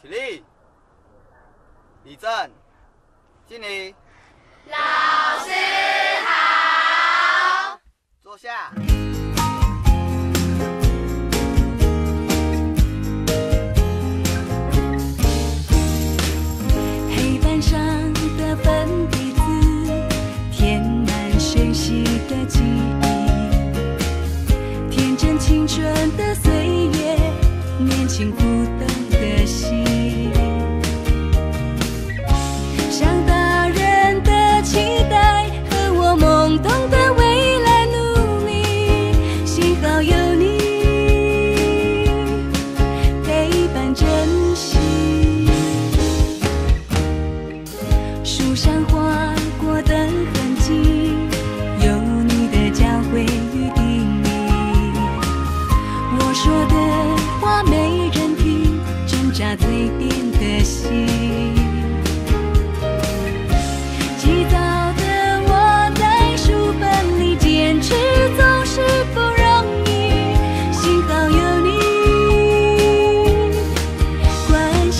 起立，立正，敬礼。准备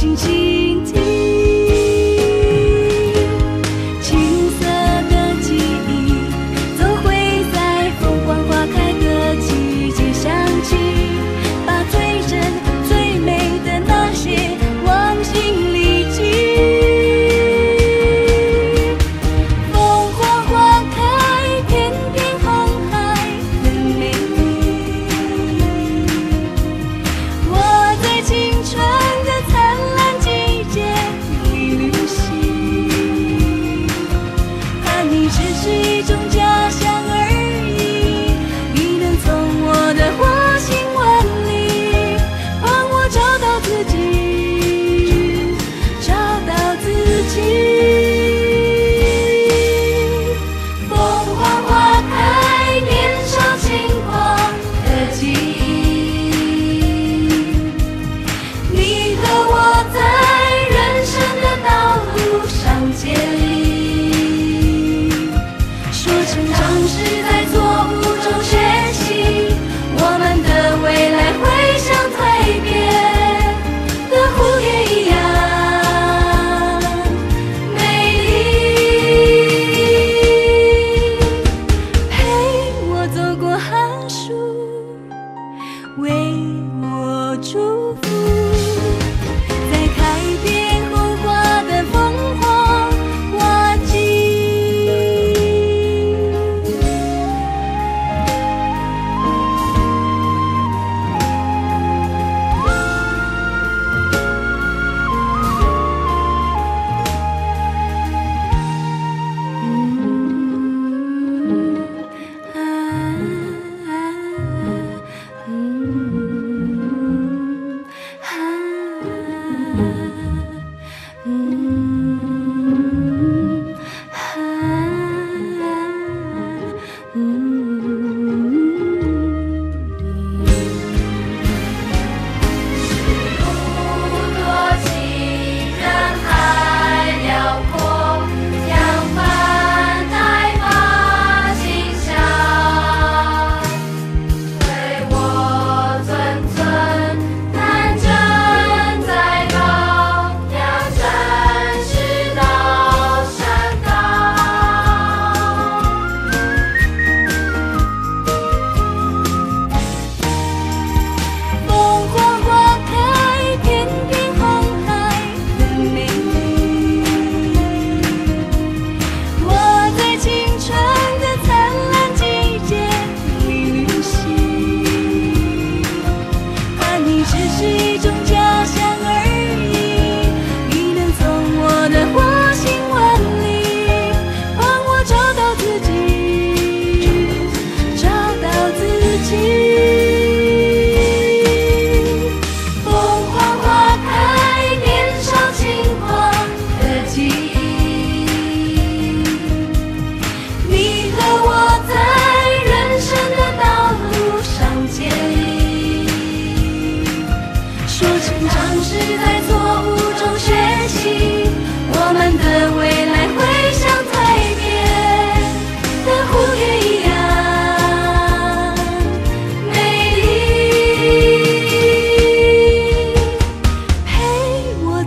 Chỉ 是一种。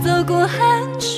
走过寒暑